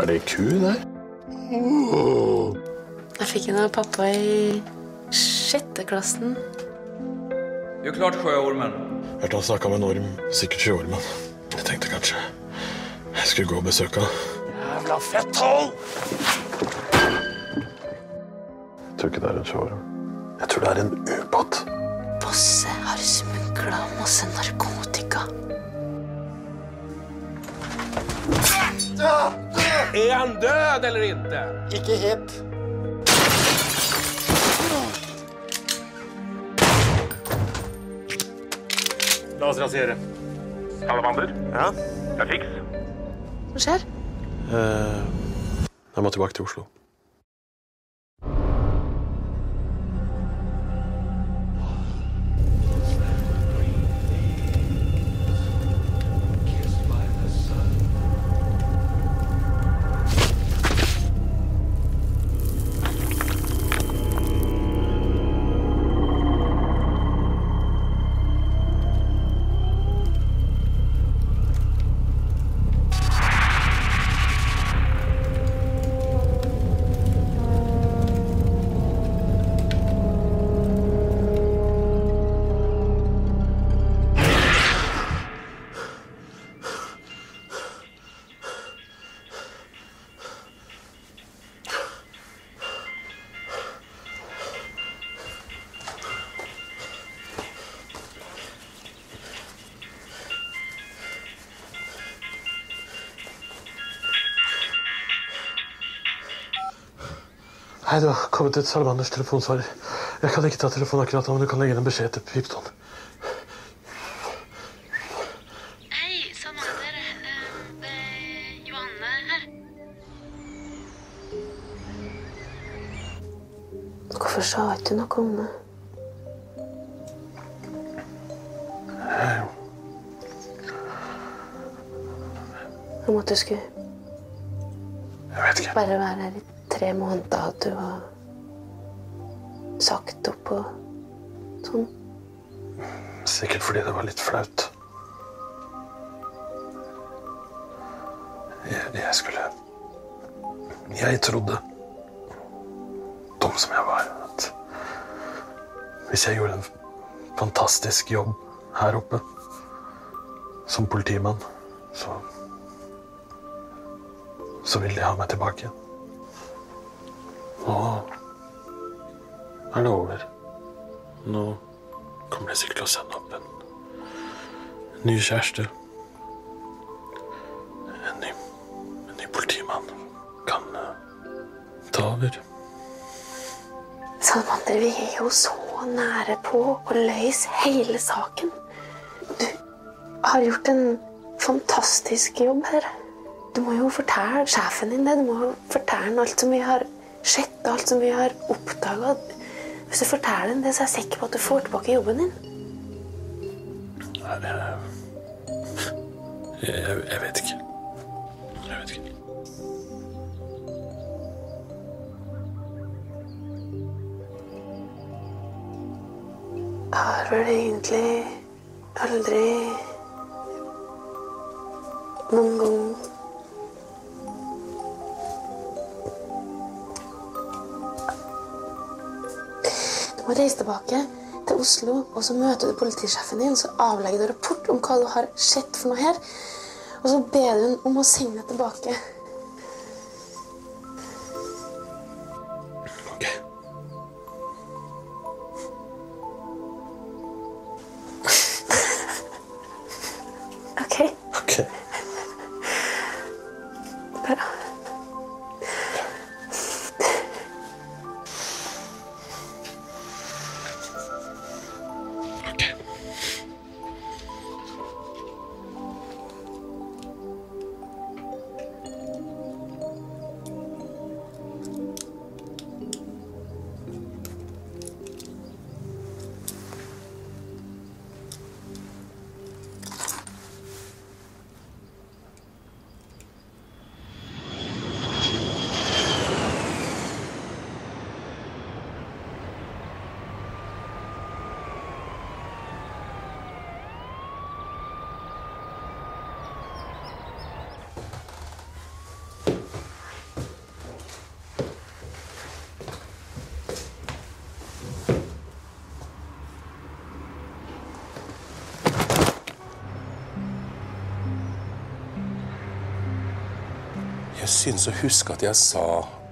Er det ku der? Jeg fikk en av pappa i sjette klassen. Du klart sjøormen. Hørte han snakka med en orm, sikkert sjøormen. Jeg tenkte kanskje jeg skulle gå og besøke han. Jævla fetthold! Jeg tror ikke det er en sjøorm. Jeg tror det er en ubåt. Bosse har smugla masse narkotika. Er han død eller ikke? Ikke helt. La oss rasere. Salamander? Ja? Det er fiks. Hva skjer? Uh, jeg må tilbake til Oslo. Hei, du har kommet et Salamanders telefonsvarer. Jeg kan ikke ta telefonen akkurat nå, men du kan legge inn en beskjed til Pipton. Hei, Salamander. Eh, Det er Johanne her. Hvorfor sa ikke du noe om det? Om at du skulle Jeg vet ikke. bare være her i tre måneder, at du har sagt opp og sånn. Sikkert fordi det var litt flaut. Jeg, jeg skulle Jeg trodde, dum som jeg var, at hvis jeg gjorde en fantastisk jobb her oppe som politimann, så Så ville de ha meg tilbake er det over. Nå kommer jeg sikkert til å sende opp en ny kjæreste. En ny, en ny politimann kan eh, ta over. Salamander, vi er jo så nære på å løse hele saken. Du har gjort en fantastisk jobb her. Du må jo fortelle sjefen din det. Du må fortelle han alt som vi har sett, alt som vi har oppdaga. Hvis du forteller ham det, så er jeg sikker på at du får tilbake jobben din. Nei, jeg, jeg, jeg vet ikke. Jeg vet ikke. Jeg har vel egentlig aldri noen gang Du må reise tilbake til Oslo, og så møter du politisjefen din, så avlegger du rapport om hva du har sett for noe her. Og så ber ham om å sende deg tilbake. Syns å huske at jeg sa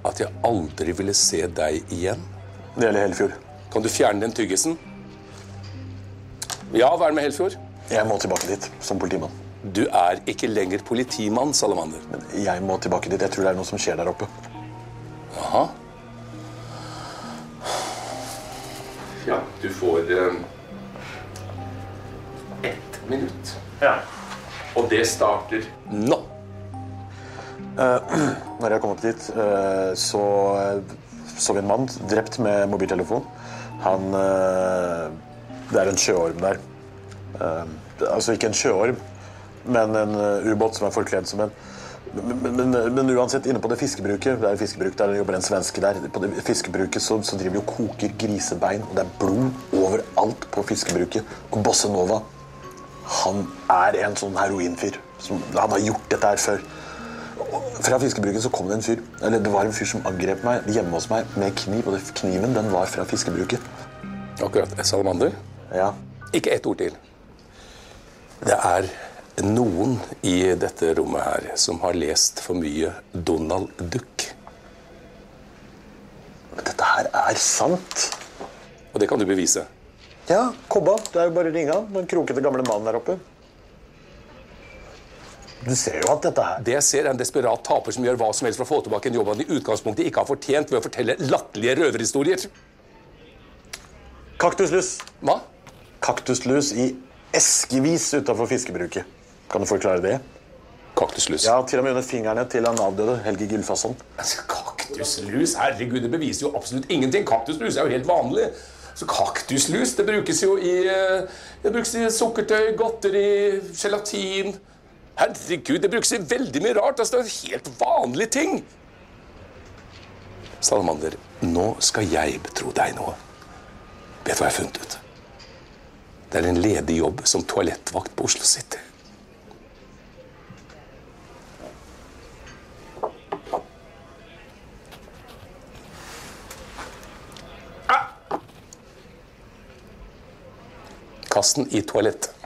at jeg aldri ville se deg igjen. Det gjelder Helfjord. Kan du fjerne den tyggisen? Ja, hva er det med Helfjord? Jeg må tilbake dit som politimann. Du er ikke lenger politimann, Salamander. Men jeg må tilbake dit. Jeg tror det er noe som skjer der oppe. Jaha. Ja, du får eh, ett minutt. Ja. Og det starter nå. Når jeg kom opp dit, eh, så så vi en mann drept med mobiltelefon. Han eh, Det er en sjøorm der. Eh, Altså ikke en sjøorm, men en eh, ubåt som er forkledd som en. Men, men, men uansett, inne på det fiskebruket Det er fiskebruk der jobber en svenske der. På det fiskebruket så, så driver vi og koker grisebein, og det er blod overalt på fiskebruket. Og Bosse Nova, han er en sånn heroinfyr. Som, han har gjort dette her før. Fra fiskebruket så kom det en fyr Eller det var en fyr som angrep meg hjemme hos meg med kniv. Og kniven den var fra fiskebruket. Akkurat. Salamander. Ja. Ikke ett ord til. Det er noen i dette rommet her som har lest for mye Donald Duck. Men dette her er sant. Og det kan du bevise. Ja, Kobba. Det er jo bare å ringe han. Den krokete gamle mannen der oppe. Du ser jo at dette her Det ser, er en desperat taper som gjør hva som helst for å få tilbake en jobb han i utgangspunktet ikke har fortjent ved å fortelle latterlige røverhistorier. Kaktuslus. Hva? Kaktuslus i eskevis utafor fiskebruket. Kan du forklare det? Kaktuslus. Ja, Til og med under fingrene til han avdøde Helge Gylfason. Altså, kaktuslus, herregud, det beviser jo absolutt ingenting. Kaktuslus er jo helt vanlig. Så kaktuslus, det brukes jo i eh, Det brukes i sukkertøy, godteri, gelatin Herregud, det brukes i veldig mye rart. Altså, det er helt vanlige ting. Salamander, nå skal jeg betro deg noe. Vet du hva jeg har funnet ut? Det er en ledig jobb som toalettvakt på Oslo City. Kast den i toalettet.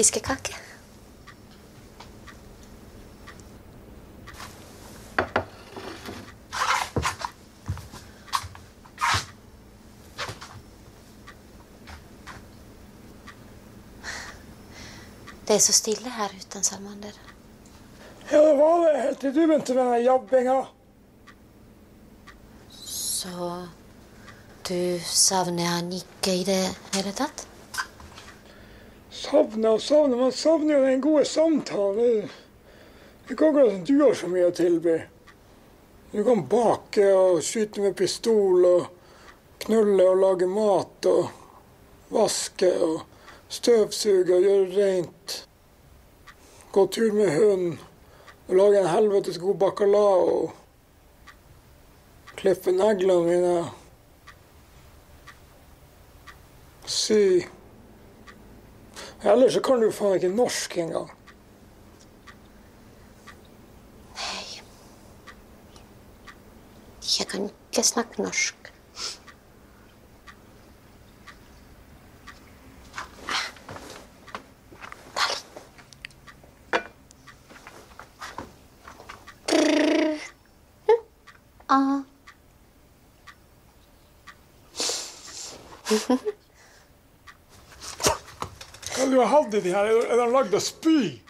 Fiskekake. Det er så stille her uten Salmander. Ja, det var det helt til du begynte med den jabbinga. Så du savner han ikke i det hele tatt? Savne og savner. Man savner jo den gode samtalen. Det er ikke akkurat du har så mye å tilby. Du kan bake og skyte med pistol og knulle og lage mat og vaske og støvsuge og gjøre rent. Gå tur med hund og lage en helvetes god bacalao. Klippe neglene mine. Sy. Ellers så kan du faen ikke norsk engang. Jeg kan ikke snakke norsk. Ah. Hva har du hatt i de her? Er de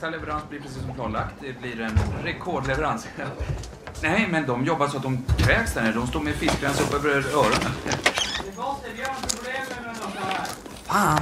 Nästa leverans blir precis som planlagt. Det blir en rekordleverans. Nej, men de jobbar så att de kräks där nere. De står med fiskrens upp över öronen. Fan!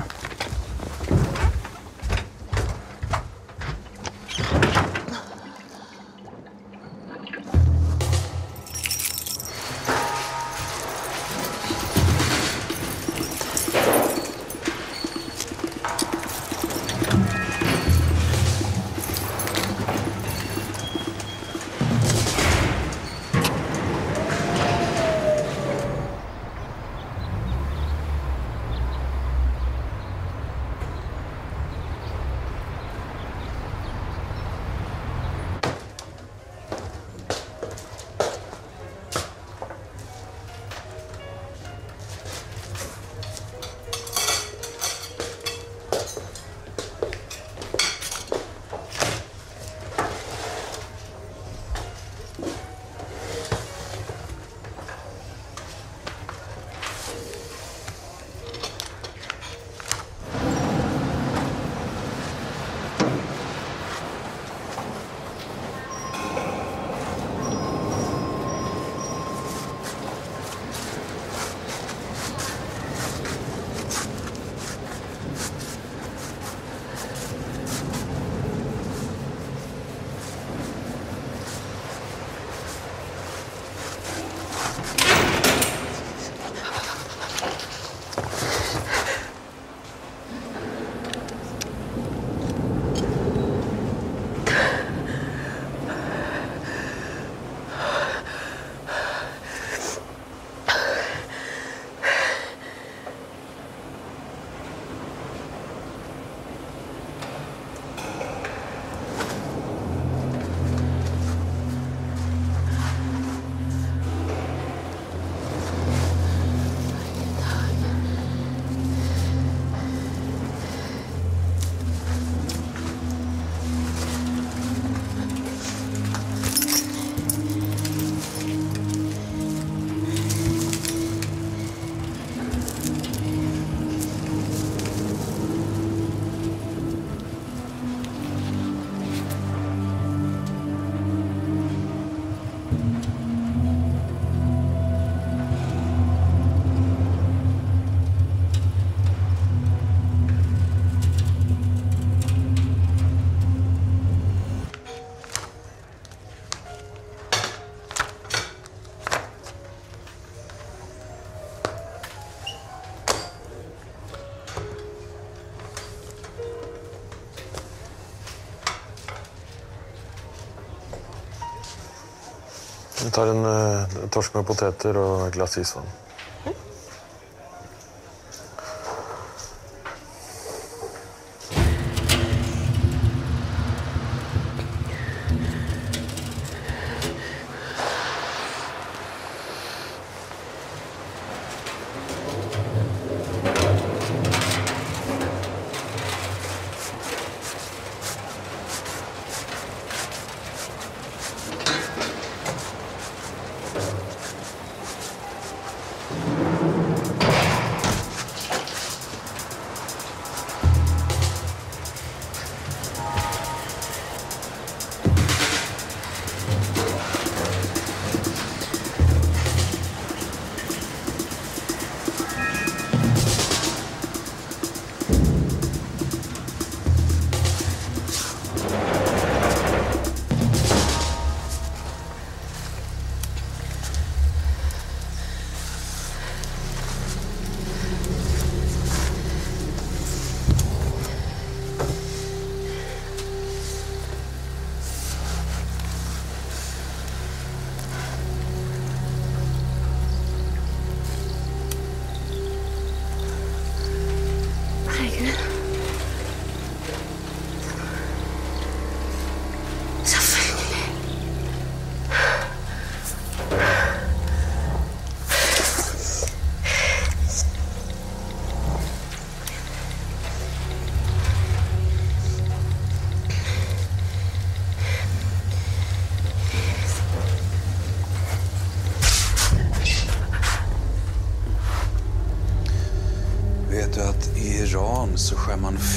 Tar en eh, torsk med poteter og et glass isvann.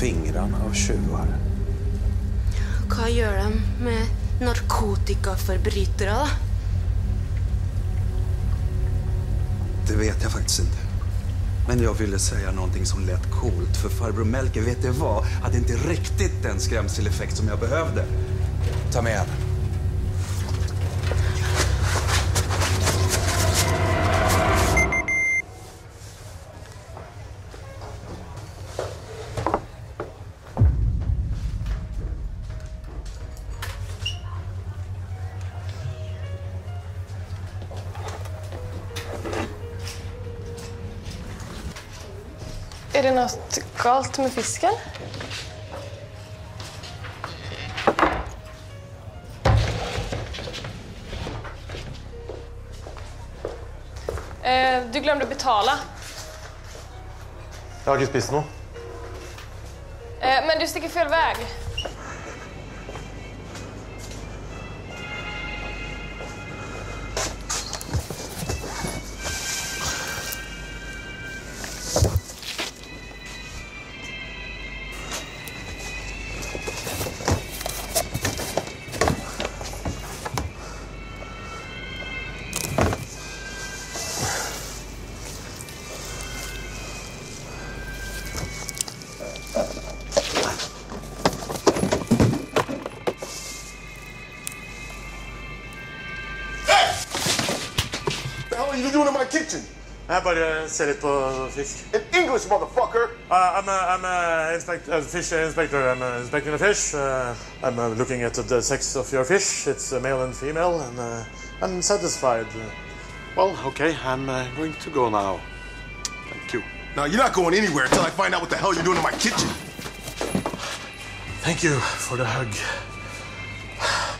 Fingrene av tjuver? Hva gjør de med narkotikaforbrytere, da? Det vet jeg faktisk ikke. Men jeg ville si noe som lät coolt. For farbror Melker, vet det hva? Hadde ikke riktig den skremseleffekt som jeg behøvde. Ta med henne. Noe galt med fisken? Eh, du glemte å betale. Jeg har ikke spist noe. Eh, men du stikker feil vei. Jeg bare ser litt på fisk. In English, motherfucker! Uh, I'm a, I'm a inspect, uh, fish inspector. I'm uh, inspecting a fish. Uh, I'm uh, looking at the sex of your fish. It's uh, male and female, and uh, I'm satisfied. Well, okay, I'm uh, going to go now. Thank you. Now, you're not going anywhere until I find out what the hell you're doing in my kitchen. Thank you for the hug.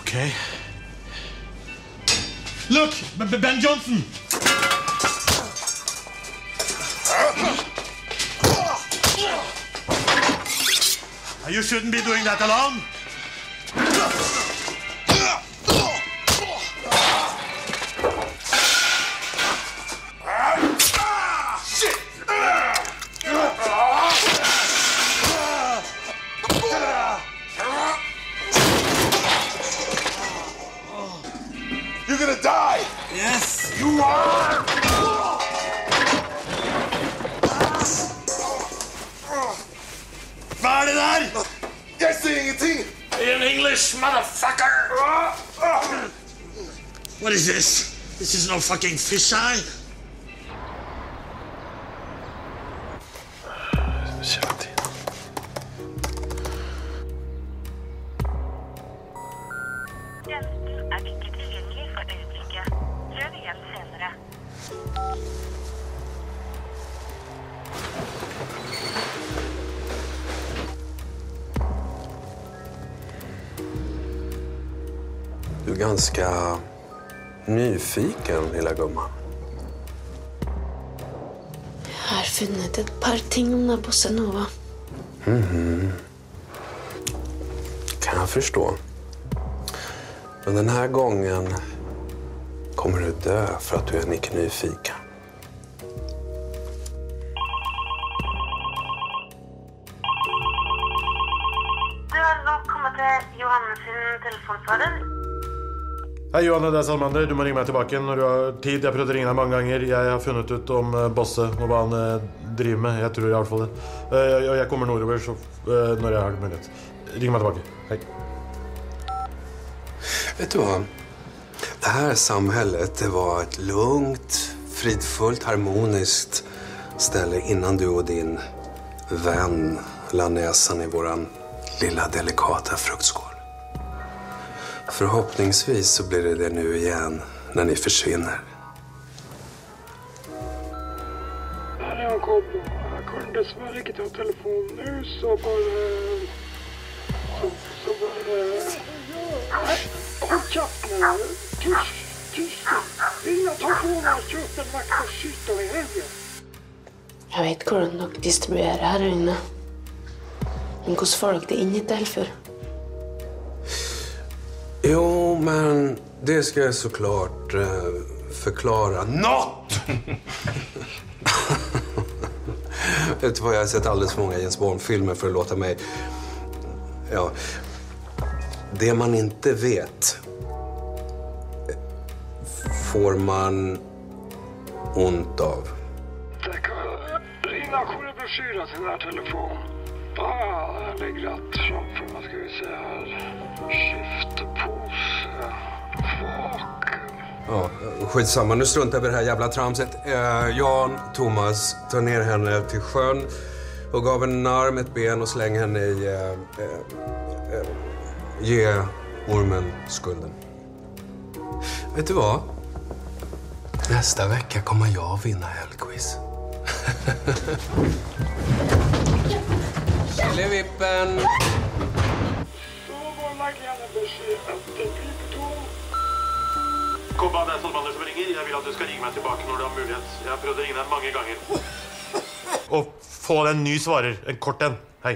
Okay. Look, B- Ben Johnson. Ah, you shouldn't be doing that alone. Hva er det der? Jeg ser ingenting! In English, motherfucker! What is this? This is no fucking fisheye. Du är ganska nyfiken, lilla gumman. Jeg har funnet et par ting om den bossa nova. Mhm. Kan jag förstå. Men den här gången kommer du dö för att du är ikke nyfiken. Du har nå kommet til Johannes sin telefonsvarer. Hei, Johanne, det er Salmander. Du må ringe meg tilbake når du har tid. Jeg har prøvd å ringe deg mange ganger. Jeg har funnet ut om eh, Bosse og hva han eh, driver med. Jeg tror i hvert fall det. Eh, Og jeg kommer nordover så, når jeg har mulighet. Ring meg tilbake. Hei. Vet du hva? Det her samfunnet det var et lugnt, fridfullt, harmonisk sted innan du og din venn la nesen i våran lilla delikata fruktskål. Förhoppningsvis så blir det det nu igen när ni försvinner. Her er. Jeg kan dessverre ikke ta telefonen nå, så bare Så, så bare Nei, hold kjeft nå. Tyst. Tyst. Ring av kjøp en vekt og skyt hodet. Jeg vet hvordan dere distribuerer heroinene. Men hvordan får dere det inn i Delfur? Jo, men det skal jeg så såklart uh, forklare Något! Vet du hva, jeg har sett alldeles mange Jens James Bond-filmer for å låte meg Ja. Det man ikke vet får man ont av. Ringe korebrosjyra til den telefonen. Ah, der ligger rett framfor. Skal vi se her. Skiftepose. Ja, skitsamma, nu struntar vi i det här jävla tramset. Eh, Jan, Thomas, tar ner henne till sjön och gav henne en arm, ett ben och släng henne i... Eh, eh, eh, ge ormen skulden. Vet du vad? Nästa vecka kommer jag vinna helgquiz. Killevippen! Så må legge igjen en det blir pipeton. Kobba, det er Salmander som ringer. Jeg vil at du skal ringe meg tilbake når du har mulighet. Jeg har prøvd å ringe deg mange ganger. Og få deg en ny svarer. En kort en. Hei.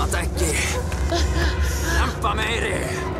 mat ekki. Lampa meiri.